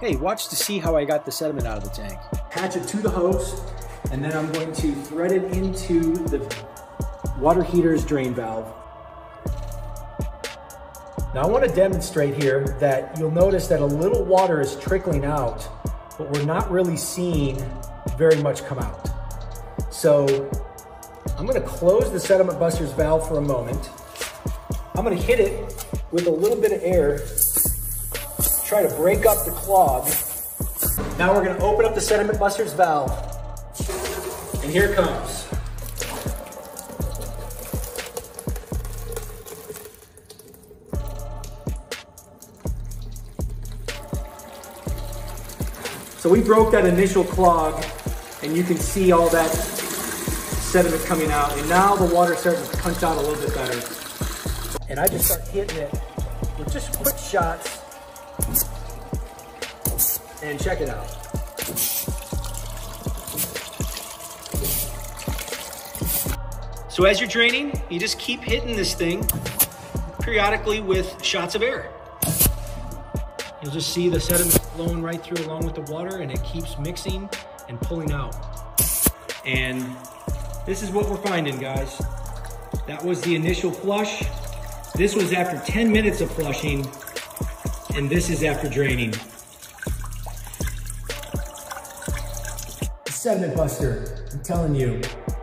Hey, watch to see how I got the sediment out of the tank. Attach it to the hose, and then I'm going to thread it into the water heater's drain valve. Now I want to demonstrate here that you'll notice that a little water is trickling out, but we're not really seeing very much come out. So I'm gonna close the Sediment Buster's valve for a moment. I'm gonna hit it with a little bit of air, try to break up the clog. Now we're gonna open up the Sediment Buster's valve, and here comes. So we broke that initial clog and you can see all that sediment coming out. And now the water's starting to punch out a little bit better. And I just start hitting it with just quick shots. And check it out. So as you're draining, you just keep hitting this thing periodically with shots of air. You'll just see the sediment flowing right through along with the water and it keeps mixing and pulling out. And this is what we're finding, guys. That was the initial flush. This was after 10 minutes of flushing, and this is after draining. Sediment Buster, I'm telling you,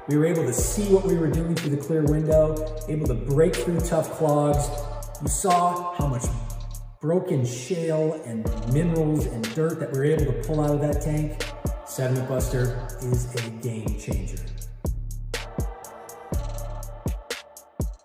we were able to see what we were doing through the clear window, able to break through tough clogs. You saw how much broken shale and minerals and dirt that we are able to pull out of that tank, Sediment Buster is a game changer.